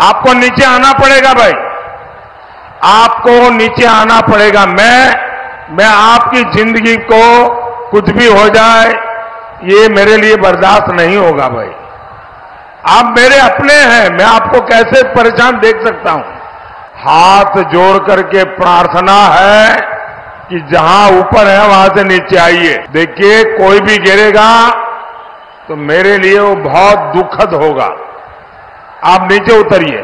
आपको नीचे आना पड़ेगा भाई। आपको नीचे आना पड़ेगा। मैं मैं आपकी ज़िंदगी को कुछ भी हो जाए, ये मेरे लिए बर्दाश्त नहीं होगा भाई। आप मेरे अपने हैं, मैं आपको कैसे परेशान देख सकता हूँ? हाथ जोड़ करके प्रार्थना है कि जहाँ ऊपर है, वहाँ से नीचे आइए। देखिए, कोई भी गिरेगा तो मेरे लिए वो बहुत दुखद होगा। आप नीचे उतरिए।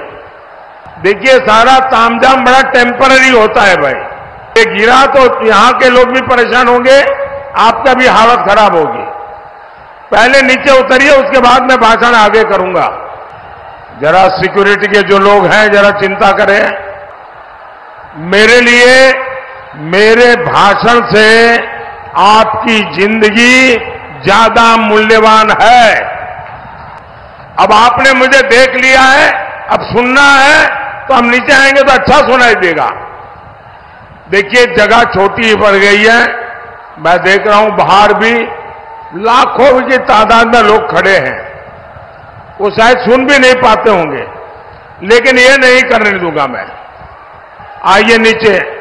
देखिए, सारा तामझाम बड़ा टेम्पररी होता है भाई। ये गिरा तो यहाँ के लोग भी परेशान होंगे, आपका भी हालत खराब होगी। पहले नीचे उतरिए, उसके बाद मैं भाषण आगे करूँगा। जरा सिक्योरिटी के जो लोग हैं, जरा चिंता करें। मेरे लिए, मेरे भाषण से आपकी ज़िंदगी ज़्यादा मूल्यवान है। अब आपने मुझे देख लिया है, अब सुनना है तो हम नीचे आएँगे तो अच्छा सुनाई देगा। देखिए, जगह छोटी ही पड़ गई है। मैं देख रहा हूँ बाहर भी लाखों की तादाद में लोग खड़े हैं। वो शायद सुन भी नहीं पाते होंगे। लेकिन ये नहीं करने दूँगा मैं। आइए नीचे।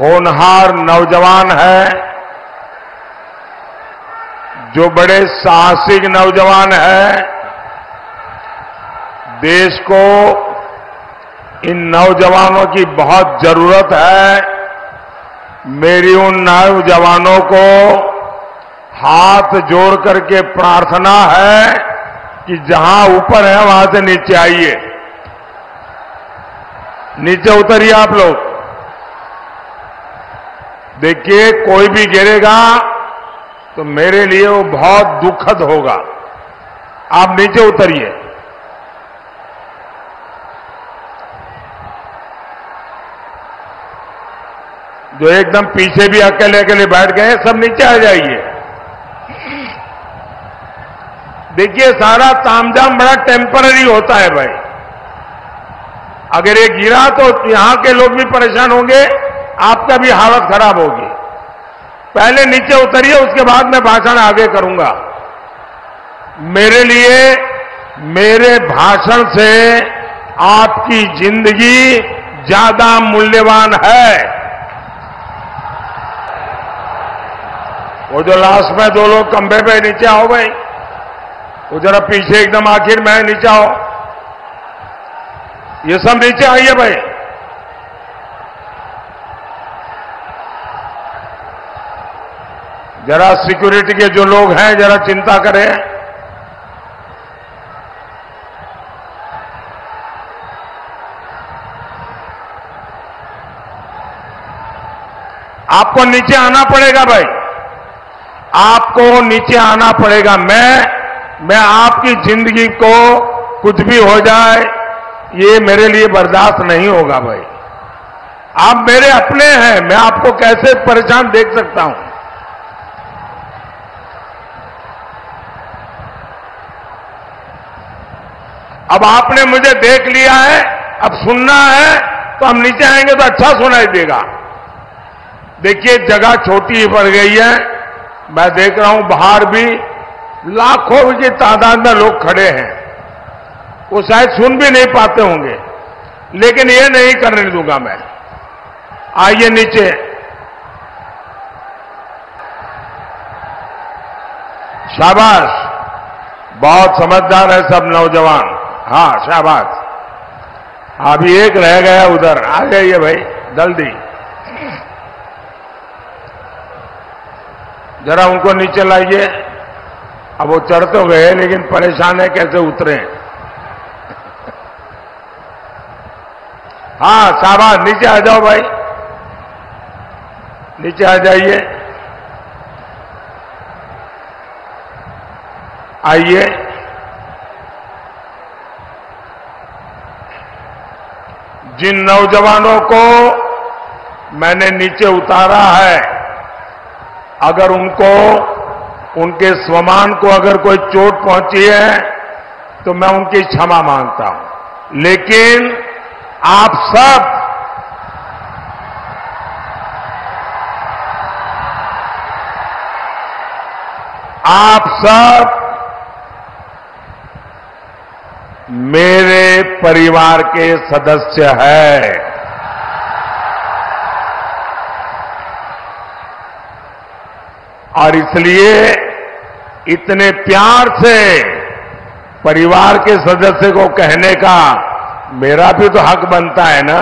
होनहार नौजवान है, जो बड़े साहसिक नौजवान है। देश को इन नौजवानों की बहुत ज़रूरत है। मेरी उन नौजवानों को हाथ जोड़ करके प्रार्थना है कि जहाँ ऊपर है, वहाँ से नीचे आइए। नीचे उतरिए आप लोग। देखिए, कोई भी गिरेगा तो मेरे लिए वो बहुत दुखद होगा। आप नीचे उतरिए। जो एकदम पीछे भी अकेले अकेले बैठ गए सब नीचे आ जाइए। देखिए, सारा तामझाम बड़ा टेम्पररी होता है भाई। अगर ये गिरा तो यहाँ के लोग भी परेशान होंगे, आपका भी हालत खराब होगी। पहले नीचे उतरिए, उसके बाद मैं भाषण आगे करूँगा। मेरे लिए, मेरे भाषण से आपकी ज़िंदगी ज़्यादा मूल्यवान है। जो लास्ट में दो लोग कंबे पे नीचे आओ भाई। वो जरा पीछे एकदम आखिर में नीचे आओ। ये सब नीचे आइए भाई। जरा सिक्योरिटी के जो लोग हैं, जरा चिंता करें। आपको नीचे आना पड़ेगा भाई। आपको नीचे आना पड़ेगा। मैं मैं आपकी ज़िंदगी को कुछ भी हो जाए, ये मेरे लिए बर्दाश्त नहीं होगा भाई। आप मेरे अपने हैं, मैं आपको कैसे परेशान देख सकता हूँ? अब आपने मुझे देख लिया है, अब सुनना है तो हम नीचे आएँगे तो अच्छा सुनाई देगा। देखिए, जगह छोटी ही पड़ गई है। मैं देख रहा हूँ बाहर भी लाखों की तादाद में लोग खड़े हैं। वो शायद सुन भी नहीं पाते होंगे। लेकिन ये नहीं करने दूँगा मैं। आइए नीचे। शाबाश। बहुत समझदार है सब नौजवान। हाँ शाबाश। अभी एक रह गया उधर। आ जाइए भाई, जल्दी। जरा उनको नीचे लाइए। अब वो चढ़ तो गए, लेकिन परेशान है कैसे उतरे। हाँ शाबाश नीचे आ जाओ भाई। नीचे आ जाइए। आइए। जिन नौजवानों को मैंने नीचे उतारा है अगर उनको, उनके स्वमान को अगर कोई चोट पहुँची है तो मैं उनकी क्षमा माँगता हूँ। लेकिन आप सब आप सब मेरे परिवार के सदस्य है। और इसलिए इतने प्यार से परिवार के सदस्य को कहने का मेरा भी तो हक बनता है ना।